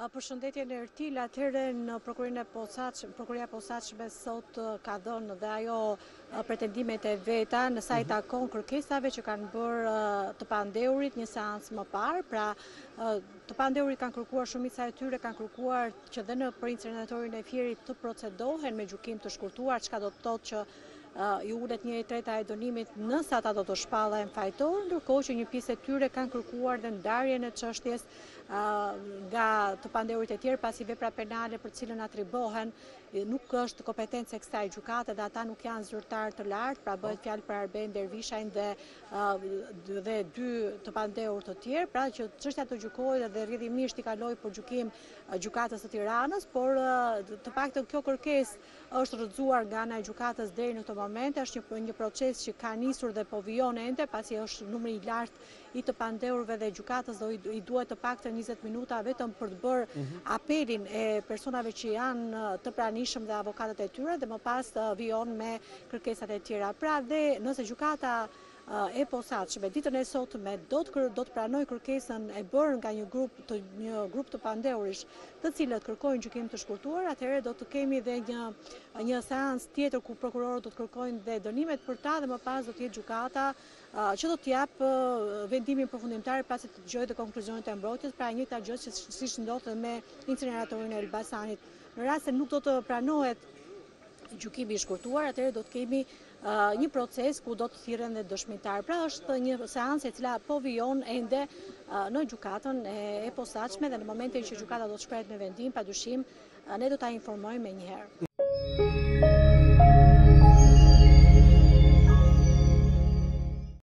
Përshëndetje Ertil, atëherë prokuroria e Posaçme sot ka dhënë dhe ajo pretendimet e veta në sa i takon kërkesave që kanë bërë të pandehurit një seancë më parë, pra të pandehurit kanë kërkuar shumica e tyre kanë kërkuar që dhe në për incineratorin e Fierit të procedohen me gjykim të shkurtuar, çka do të thotë që U ulet një e treta e dënimit nëse ata do të shpallen fajtorë, ndërkohë që një pjesë e tyre kanë kërkuar dhe ndarjen e çështjes nga të pandehurit e tjerë, pasi vepra penale për cilën atribuohen nuk është kompetencë e kësaj gjykate dhe ata nuk janë zyrtarë të lartë, pra bëhet fjalë për Arben Dervishajn dhe dhe dy të pandehur të tjerë, pra që çështja të gjykohet dhe rrjedhimisht t'i kalojë për gjykim gjykatës së Tiranës, por të paktën kjo kërkesë është rrëzuar nga ana e gjykatës deri në këtë moment, është një proces që ka nisur dhe po vijon ende, pasi është numri i lartë i të pandehurve dhe gjykatës do t'i duhet të paktën 20 minuta vetëm për të bërë mhm. apelin e personave që janë të pranishëm dhe avokatët e tyre dhe më pas vijon me kërkesat e tjera. Pra dhe nëse gjykata E posaçme, ditën e sotme do të pranojë kërkesën e bërë nga një grup të pandehurish, të cilët kërkojnë gjykim të shkurtuar, atëherë do të kemi dhe një seancë tjetër ku prokurorët do të kërkojnë dhe dënimet për ta dhe më pas do të jetë gjykata që do të japë vendimin përfundimtar pasi të dëgjojë dhe konkluzionet e mbrojtjes, pra e njëjta gjë që siç ndodhi me incineratorin e Elbasanit. Në rast se nuk do të pranohet gjykimi i shkurtuar, atëherë do të kemi një proces ku do të thirren dhe dëshmitarë. Pra është një seancë e cila po vijon ende në gjykatën e posaçme dhe në momentin që gjykata do të shprehet me vendim, padyshim ne do ta informojmë menjëherë.